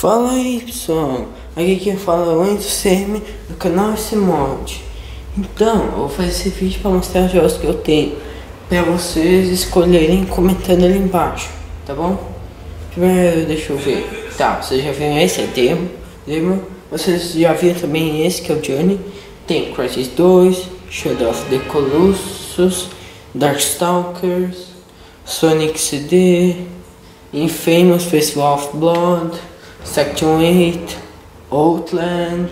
Fala aí pessoal, aqui quem fala é o Enzo Semi do canal Mod. Então, eu vou fazer esse vídeo para mostrar os jogos que eu tenho para vocês escolherem comentando ali embaixo, tá bom? Primeiro, deixa eu ver. Tá, vocês já viram esse? É demo. demo. Vocês já viram também esse que é o Journey. Tem Crisis 2, Shadow of the Colossus, Darkstalkers, Sonic CD, Infamous Festival of Blood. Section 8, Outland,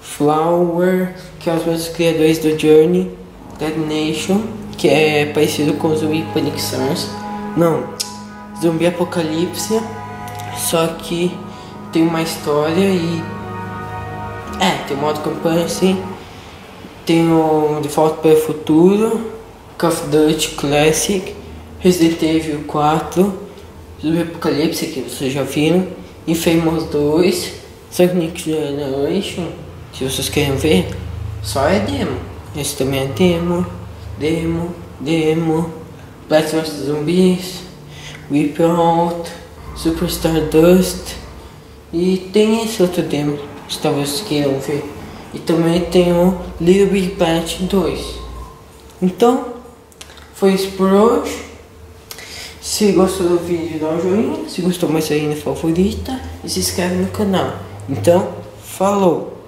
Flower, que é os meus criadores do Journey, Dead Nation, que é parecido com Zumbi Panic Stars, não, Zumbi Apocalipse, só que tem uma história e é, tem um modo campanha assim, tem o Default para o Futuro, Call of Duty Classic, Resident Evil 4, Zumbi Apocalipse que vocês já viram, Infamous 2, Sonic Generation, se vocês querem ver, só é demo. Esse também é demo, demo, demo, Plants vs Zombies, Whip Out, Superstar Dust e tem esse outro demo, se talvez queiram ver. E também tem o Little Big Planet 2. Então, foi isso por hoje. Se gostou do vídeo, dá um joinha. Se gostou, mais ainda favorita. E se inscreve no canal. Então, falou!